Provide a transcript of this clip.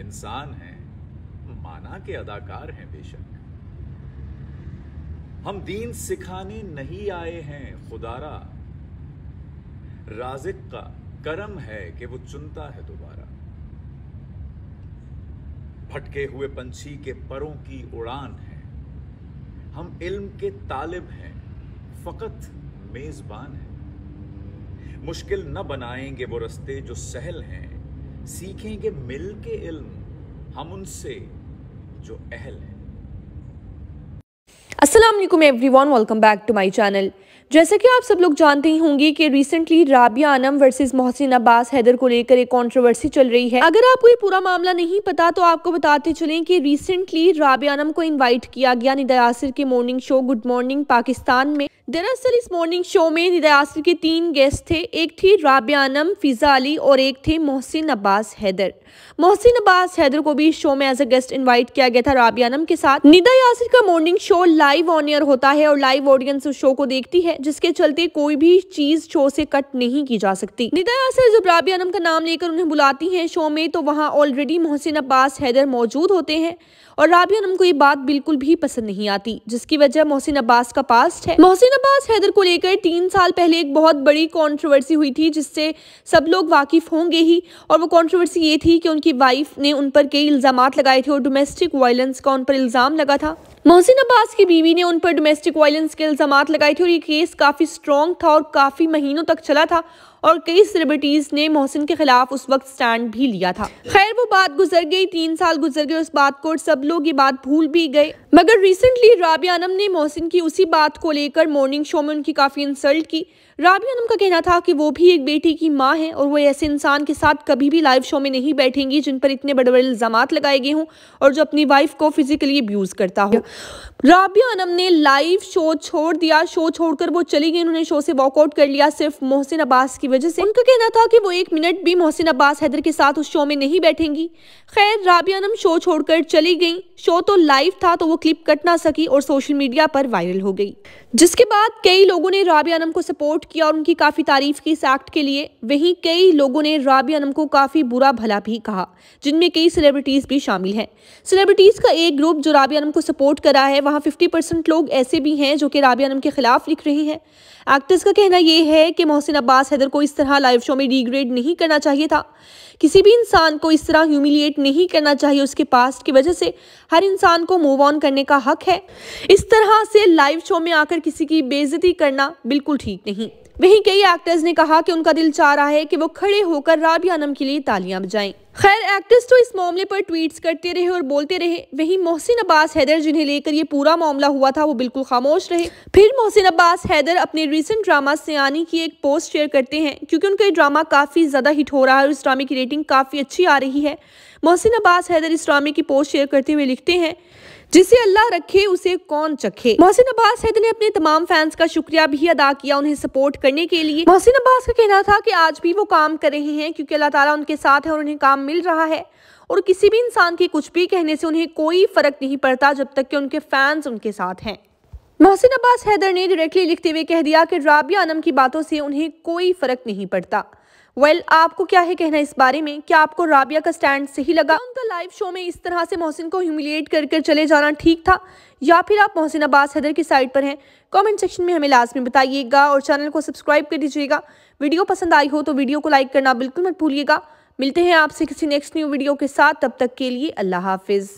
इंसान हैं, माना के अदाकार हैं बेशक। हम दीन सिखाने नहीं आए हैं, खुदारा। राजिक का करम है कि वो चुनता है दोबारा। भटके हुए पंछी के परों की उड़ान है। हम इल्म के तालिब हैं, फकत मेजबान हैं। मुश्किल न बनाएँगे वो रस्ते जो सहल हैं सीखेंगे मिल के इल्म हम उनसे जो अहल हैं। अस्सलाम वालेकुम everyone, welcome back to my channel. जैसे कि आप सब लोग जानते ही होंगे कि रिसेंटली राबिया आनम वर्सेस मोहसिन अब्बास हैदर को लेकर एक कंट्रोवर्सी चल रही है। अगर आपको ये पूरा मामला नहीं पता तो आपको बताते चलें कि रिसेंटली राबिया आनम को इनवाइट किया गया निदा यासिर के morning show good morning Pakistan में। दरअसल इस मॉर्निंग शो में निदा यासिर के तीन गेस्ट थे। एक थी राबिया आनम, फिजा अली और एक थे मोहसिन अब्बास हैदर। मोहसिन अब्बास हैदर को भी इस शो में एज अ गेस्ट इनवाइट किया गया था राबिया आनम के साथ। निदा यासिर का morning show live on air होता है और लाइव ऑडियंस उस शो को देखती है, जिसके चलते कोई भी चीज़ शो से कट नहीं की जा सकती। निदा यासिर जब राबिया आनम का नाम लेकर उन्हें बुलाती है शो में तो वहाँ ऑलरेडी मोहसिन अब्बास हैदर मौजूद होते हैं और राबिया आनम को ये बात बिल्कुल भी पसंद नहीं आती, जिसकी वजह मोहसिन अब्बास का पास्ट है। मोहसिन अब्बास हैदर को लेकर तीन साल पहले एक बहुत बड़ी कंट्रोवर्सी हुई थी, जिससे सब लोग वाकिफ होंगे ही। और वो कंट्रोवर्सी ये थी कि उनकी वाइफ ने उन पर कई इल्ज़ाम लगाए थे और डोमेस्टिक वायलेंस का उन पर इल्ज़ाम लगा था। मोहसिन अब्बास की बीवी ने उन पर डोमेस्टिक वायलेंस के इल्ज़ाम लगाए थे और ये केस काफ़ी स्ट्रॉन्ग था और काफ़ी महीनों तक चला था। और कई सेलिब्रिटीज ने मोहसिन के खिलाफ उस वक्त स्टैंड भी लिया था। खैर, वो बात गुजर गई, तीन साल गुजर गए, उस बात को और सब लोग ये बात भूल भी गए। मगर रिसेंटली राबिया आनम ने मोहसिन की उसी बात को लेकर मॉर्निंग शो में उनकी काफ़ी इंसल्ट की। राबिया आनम का कहना था कि वो भी एक बेटी की माँ है और वो ऐसे इंसान के साथ कभी भी लाइव शो में नहीं बैठेंगी जिन पर इतने बड़े बड़े इल्ज़ाम लगाए गए हों और जो अपनी वाइफ को फिजिकली अब्यूज करता हो। राबिया आनम ने लाइव शो छोड़ दिया। शो छोड़कर वो चली गई, उन्होंने शो से वॉकआउट कर लिया। सिर्फ़ मोहसिन अब्बास की वजह से उनका कहना था कि वो एक मिनट भी मोहसिन अब्बास हैदर के साथ उस शो में नहीं बैठेंगी। खैर, राबिया आनम शो छोड़कर चली गई। शो तो लाइव था तो वो क्लिप कट ना सकी और सोशल मीडिया पर वायरल हो गई। जिसके बाद कई लोगों ने राबिया आनम को सपोर्ट किया और उनकी काफ़ी तारीफ़ की इस एक्ट के लिए। वहीं कई लोगों ने राबिया आनम को काफ़ी बुरा भला भी कहा, जिनमें कई सेलिब्रिटीज भी शामिल हैं। सेलिब्रिटीज का एक ग्रुप जो राबिया आनम को सपोर्ट कर है, वहाँ फिफ्टी परसेंट लोग ऐसे भी हैं जो कि राबिया आनम के खिलाफ लिख रहे हैं। एक्टर्स का कहना यह है कि मोहसिन अब्बास हैदर को इस तरह लाइव शो में डिग्रेड नहीं करना चाहिए था। किसी भी इंसान को इस तरह ह्यूमिलिएट नहीं करना चाहिए उसके पास्ट की वजह से। हर इंसान को मूव ऑन करने का हक है। इस तरह से लाइव शो में आकर किसी की बेजती करना बिल्कुल ठीक नहीं। वहीं कई एक्टर्स ने कहा कि उनका दिल चाह रहा है कि वो खड़े होकर राबिया आनम के लिए तालियाँ बजाएँ। खैर एक्टर्स तो इस मामले पर ट्वीट्स करते रहे और बोलते रहे, वहीं मोहसिन अब्बास हैदर, जिन्हें लेकर ये पूरा मामला हुआ था, वो बिल्कुल खामोश रहे। फिर मोहसिन अब्बास हैदर अपने रिसेंट ड्रामा सियानी की एक पोस्ट शेयर करते हैं, क्योंकि उनका ये ड्रामा काफ़ी ज़्यादा हिट हो रहा है और इस ड्रामे की रेटिंग काफ़ी अच्छी आ रही है। मोहसिन अब्बास हैदर इस ड्रामे की पोस्ट शेयर करते हुए लिखते हैं जिसे अल्लाह रखे, उसे कौन चखे? मोहसिन अब्बास हैदर ने अपने तमाम फैंस का शुक्रिया भी अदा किया उन्हें सपोर्ट करने के लिए। मोहसिन अब्बास का कहना था की आज भी वो काम कर रहे हैं, क्योंकि अल्लाह तला उनके साथ है और उन्हें काम मिल रहा है। और किसी भी इंसान के कुछ भी कहने से उन्हें कोई फ़र्क नहीं पड़ता, जब तक कि उनके फैंस उनके साथ हैं। मोहसिन अब्बास हैदर ने डायरेक्टली लिखते हुए कह दिया कि राबिया आनम की बातों से उन्हें कोई फ़र्क नहीं पड़ता। वेल well, आपको क्या है कहना इस बारे में? क्या आपको राबिया का स्टैंड सही लगा? उनका लाइव शो में इस तरह से मोहसिन को ह्यूमिलिएट कर कर चले जाना ठीक था? या फिर आप मोहसिन अब्बास हैदर की साइड पर हैं? कमेंट सेक्शन में हमें लाजमी बताइएगा और चैनल को सब्सक्राइब कर दीजिएगा। वीडियो पसंद आई हो तो वीडियो को लाइक करना बिल्कुल मत भूलिएगा। मिलते हैं आपसे किसी नेक्स्ट न्यू वीडियो के साथ। तब तक के लिए अल्लाह हाफिज़।